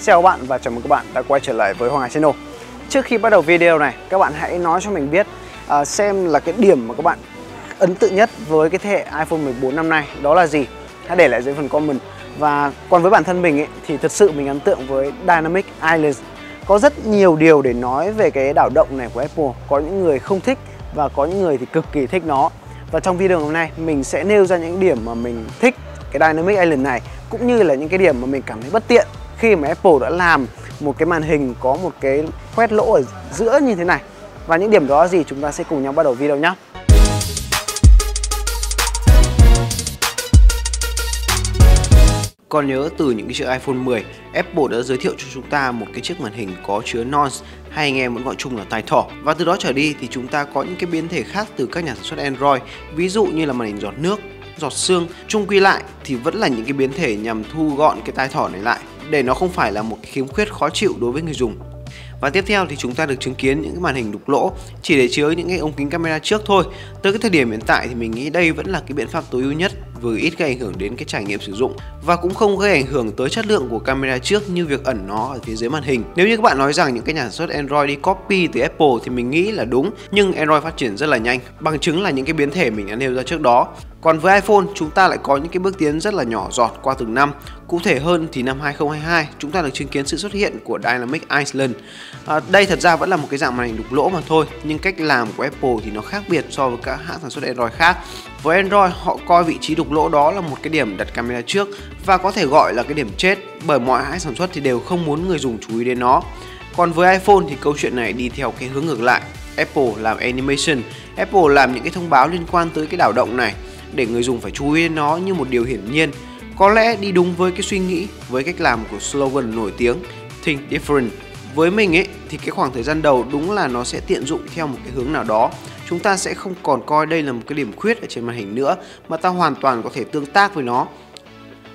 Xin chào các bạn và chào mừng các bạn đã quay trở lại với Hoàng Hải Channel. Trước khi bắt đầu video này, các bạn hãy nói cho mình biết uh, xem là cái điểm mà các bạn ấn tượng nhất với cái thế hệ iPhone 14 năm nay đó là gì? Hãy để lại dưới phần comment. Và còn với bản thân mình ấy, thì thật sự mình ấn tượng với Dynamic Island Có rất nhiều điều để nói về cái đảo động này của Apple. Có những người không thích và có những người thì cực kỳ thích nó. Và trong video hôm nay mình sẽ nêu ra những điểm mà mình thích cái Dynamic Island này cũng như là những cái điểm mà mình cảm thấy bất tiện khi mà Apple đã làm một cái màn hình có một cái khoét lỗ ở giữa như thế này và những điểm đó gì chúng ta sẽ cùng nhau bắt đầu video nhé Còn nhớ từ những cái chiếc iPhone 10, Apple đã giới thiệu cho chúng ta một cái chiếc màn hình có chứa nonce hay anh em vẫn gọi chung là tai thỏ. Và từ đó trở đi thì chúng ta có những cái biến thể khác từ các nhà sản xuất Android, ví dụ như là màn hình giọt nước, giọt xương. Chung quy lại thì vẫn là những cái biến thể nhằm thu gọn cái tai thỏ này lại để nó không phải là một khiếm khuyết khó chịu đối với người dùng. Và tiếp theo thì chúng ta được chứng kiến những cái màn hình đục lỗ chỉ để chứa những cái ống kính camera trước thôi. Tới cái thời điểm hiện tại thì mình nghĩ đây vẫn là cái biện pháp tối ưu nhất vừa ít gây ảnh hưởng đến cái trải nghiệm sử dụng và cũng không gây ảnh hưởng tới chất lượng của camera trước như việc ẩn nó ở phía dưới màn hình. Nếu như các bạn nói rằng những cái nhà sản xuất Android đi copy từ Apple thì mình nghĩ là đúng, nhưng Android phát triển rất là nhanh, bằng chứng là những cái biến thể mình đã nêu ra trước đó. Còn với iPhone, chúng ta lại có những cái bước tiến rất là nhỏ giọt qua từng năm. Cụ thể hơn thì năm 2022, chúng ta được chứng kiến sự xuất hiện của Dynamic Island. À, đây thật ra vẫn là một cái dạng màn hình đục lỗ mà thôi, nhưng cách làm của Apple thì nó khác biệt so với các hãng sản xuất Android khác. Với Android, họ coi vị trí đục lỗ đó là một cái điểm đặt camera trước và có thể gọi là cái điểm chết bởi mọi hãng sản xuất thì đều không muốn người dùng chú ý đến nó. Còn với iPhone thì câu chuyện này đi theo cái hướng ngược lại. Apple làm animation, Apple làm những cái thông báo liên quan tới cái đảo động này để người dùng phải chú ý đến nó như một điều hiển nhiên. Có lẽ đi đúng với cái suy nghĩ, với cách làm của slogan nổi tiếng Think Different. Với mình ấy thì cái khoảng thời gian đầu đúng là nó sẽ tiện dụng theo một cái hướng nào đó. Chúng ta sẽ không còn coi đây là một cái điểm khuyết ở trên màn hình nữa mà ta hoàn toàn có thể tương tác với nó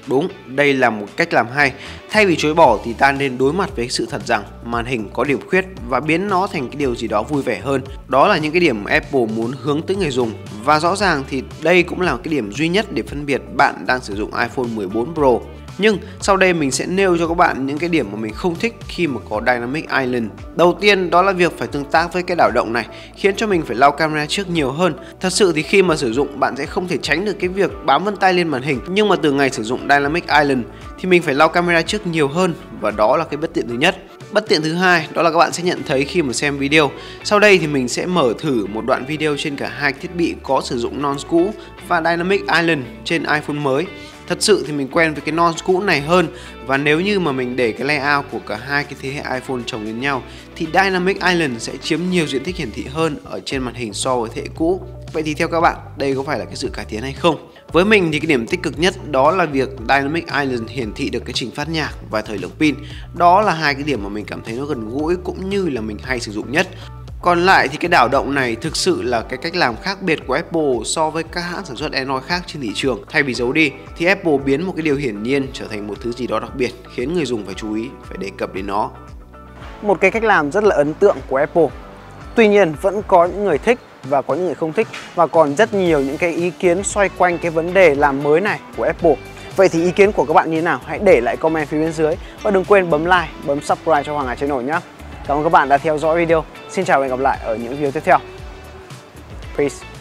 Đúng, đây là một cách làm hay. Thay vì chối bỏ thì ta nên đối mặt với sự thật rằng màn hình có điểm khuyết và biến nó thành cái điều gì đó vui vẻ hơn. Đó là những cái điểm mà Apple muốn hướng tới người dùng và rõ ràng thì đây cũng là cái điểm duy nhất để phân biệt bạn đang sử dụng iPhone 14 Pro nhưng sau đây mình sẽ nêu cho các bạn những cái điểm mà mình không thích khi mà có Dynamic Island. Đầu tiên, đó là việc phải tương tác với cái đảo động này, khiến cho mình phải lau camera trước nhiều hơn. Thật sự thì khi mà sử dụng, bạn sẽ không thể tránh được cái việc bám vân tay lên màn hình. Nhưng mà từ ngày sử dụng Dynamic Island thì mình phải lau camera trước nhiều hơn, và đó là cái bất tiện thứ nhất. Bất tiện thứ hai, đó là các bạn sẽ nhận thấy khi mà xem video. Sau đây thì mình sẽ mở thử một đoạn video trên cả hai thiết bị có sử dụng non cũ và Dynamic Island trên iPhone mới. Thật sự thì mình quen với cái non cũ này hơn và nếu như mà mình để cái layout của cả hai cái thế hệ iPhone chồng lên nhau thì Dynamic Island sẽ chiếm nhiều diện tích hiển thị hơn ở trên màn hình so với thế hệ cũ. Vậy thì theo các bạn, đây có phải là cái sự cải tiến hay không? Với mình thì cái điểm tích cực nhất đó là việc Dynamic Island hiển thị được cái trình phát nhạc và thời lượng pin. Đó là hai cái điểm mà mình cảm thấy nó gần gũi cũng như là mình hay sử dụng nhất. Còn lại thì cái đảo động này thực sự là cái cách làm khác biệt của Apple so với các hãng sản xuất Android khác trên thị trường. Thay vì giấu đi thì Apple biến một cái điều hiển nhiên trở thành một thứ gì đó đặc biệt khiến người dùng phải chú ý, phải đề cập đến nó. Một cái cách làm rất là ấn tượng của Apple. Tuy nhiên vẫn có những người thích và có những người không thích và còn rất nhiều những cái ý kiến xoay quanh cái vấn đề làm mới này của Apple. Vậy thì ý kiến của các bạn như thế nào? Hãy để lại comment phía bên dưới và đừng quên bấm like, bấm subscribe cho Hoàng Hà Channel nhé. Cảm ơn các bạn đã theo dõi video. Xin chào và hẹn gặp lại ở những video tiếp theo. Peace.